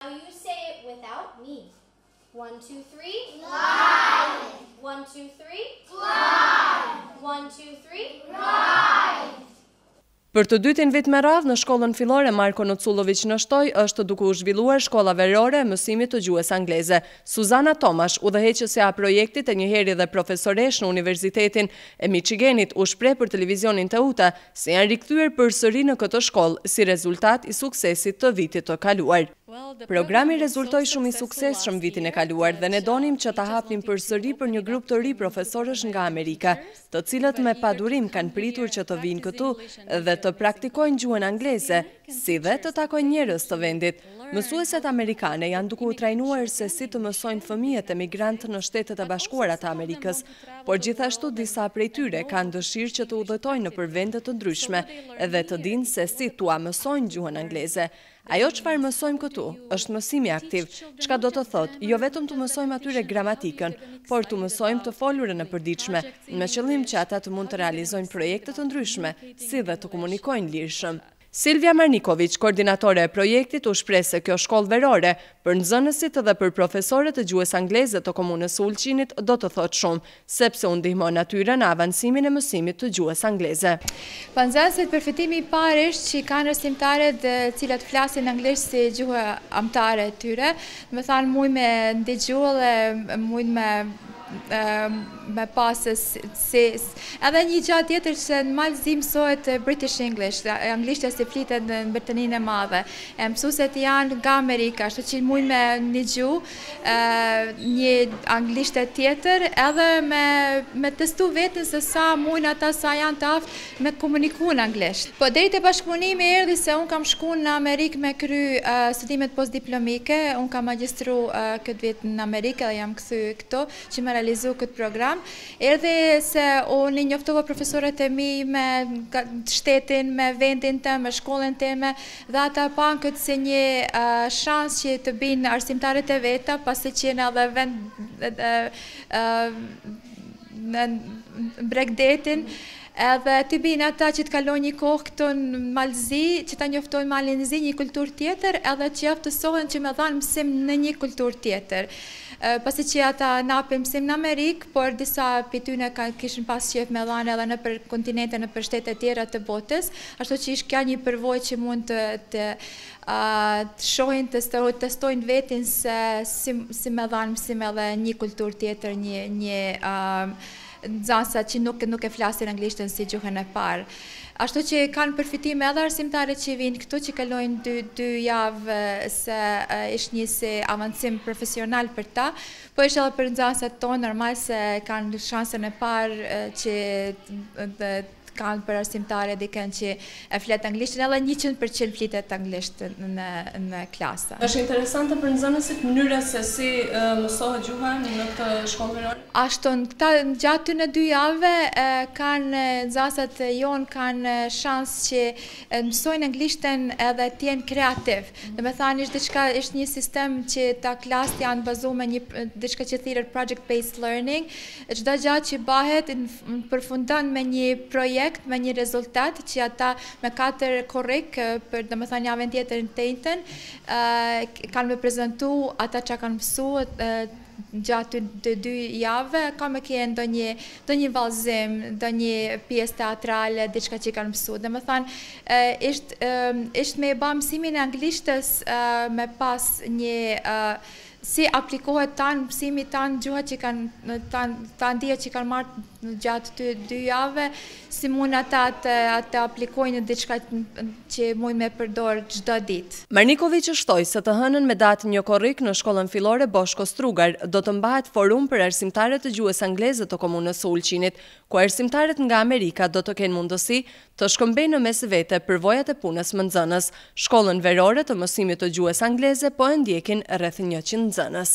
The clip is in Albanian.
Now you say it without me. One, two, three. Fly. One, two, three. Fly. One, two, three. Fly. Për të dytin vit me radhë në shkollën fillore Marko Nuculloviq në Shtoj është duke u zhvilluar shkolla verore e mësimit të gjuhës angleze. Suzana Tomash, udhëheqëse e projektit e njëheri dhe profesoresh në Universitetin e Michiganit, u shpreh për televizionin Teuta se janë rikthyer përsëri në këtë shkollë si rezultat i suksesit të vitit të kaluar. Programi rezultoi shumë i suksesshëm vitin e kaluar dhe ne donim që ta hapnim përsëri për një grup të ri profesorësh nga Amerika, të cilët me padurim kanë pritur që të vijnë këtu dhe të praktikojnë gjuhën angleze, si dhe të takojnë njerëz të vendit. Mësueset amerikane janë duke u trajnuar se si të mësojnë fëmijët emigrantë në Shtetet e Bashkuara të Amerikës, por gjithashtu disa prej tyre kanë dëshirë që të udhëtojnë nëpër vende të ndryshme dhe të dinë se si t'ua mësojnë gjuhën angleze. Ajo çfarë mësojmë këtu është mësimi aktiv, çka do të thotë jo vetëm t'u mësojmë atyre gramatikën, por t'u mësojmë të folurën e përditshme, me qëllim që ata të mund të realizojnë projekte të ndryshme, si dhe të komunikojnë lirshëm. Silvia Marnikoviq, koordinatore e projektit, u shpreh se kjo shkollë verore, për nxënësit dhe për profesorët e gjuhës angleze të Komunës së Ulqinit do të thotë shumë, sepse u ndihmon atyre në avancimin e mësimit të gjuhës angleze. Për nxënësit, përfitimi i parë është që kanë arsimtare të cilat flasin anglisht si gjuhë amtare e tyre, domethanë mujnë me ndigju dhe mujnë me me pas si edhe një gja tjetër që në Mal të Zi mësohet British English, anglishtja si flitet në Britaninë e Madhe. E mësuset janë nga Amerika, ashtu që mujnë me ndigju, një anglishte tjetër, edhe me testu veten se sa mujnë ata sa janë të aftë me komuniku në anglisht. Po deri te bashkëpunimi erdhi se unë kam shku në Amerikë me kry studimet postdiplomike, unë kam magjistru këtë vit në Amerikë edhe jam kthy këtu që me realizu këtë program. Erdhi se unë i njoftova profesorët e mi me shtetin, me vendin tem, me shkollën teme dhe ata panë këtë si një shans që të binë arsimtarët e veta, pasi që jena edhe vend në bregdetin, edhe t'i binë ata që të kalojnë një kohë këtu në Mal të Zi, që ta njoftojnë Malin e Zi një kulturë tjetër, edhe që aftësohen që me dhanë mësim në një kulturë tjetër. Pasi që ata napin mësim në Amerikë, por disa prej tyne kishin pas qef me dhanë edhe nëpër kontinente, nëpër shtete tjera të botës, ashtu që ish kjo një përvojë që mund të të shohin të testojnë vetin se si me dhanë mësim edhe një kulturë tjetër, një një nxënësa që nuk nuk e flasin anglishten si gjuhën e parë. Ashtu që kanë përfitime edhe arsimtarët që vijnë këtu që kalojnë dy dy javë se është një si avancim profesional për ta, po është edhe për nxënësat tonë normal se kanë shansën e parë që Kanë për arsimtare dikënd që e flet anglishten edhe njëqind për qind flitet anglisht në në klasë. Është interesante për nxënësit mënyra se si mësohet gjuha në këtë shkollë verore? Ashtu, këta gjatë këtyne dy javëve kanë nxënësat jonë kanë shans që të mësojnë anglishten edhe të jenë kreativ. Domethënë është diçka është një sistem që këta klasë janë bazu me një diçka që thirret project based learning, Çdo gjë që bëhet përfundon me një projekt, me një rezultat që ata me katër korrik, për domethënë javën tjetër n'të enjten, kanë me prezantu ata çka kanë mësu gjatë të dy javëve, ka me kenë ndonjë ndonjë vallëzim, ndonjë pjesë teatrale, diçka që kanë mësu. Domethënë ishte ishte me e ba mësimin e anglishtes me pas një si aplikohet tan mësimi tan gjuha që kanë tan tan dija që kanë marrë gjatë këtyne dy javëve si mund ata ta ta aplikojnë në diçka që mund me përdor çdo ditë. Marnikoviq shtoi se të hënën me datë një korrik në shkollën fillore Boshko Strugar do të mbahet forum për arsimtarët e gjuhës angleze të komunës së Ulqinit, ku arsimtarët nga Amerika do të kenë mundësi të shkëmbejnë në mes vete përvojat e punës me nxënës. Shkollën Verore të Mësimit të Gjuhës Angleze po e ndjekin rreth njëqind nxënës.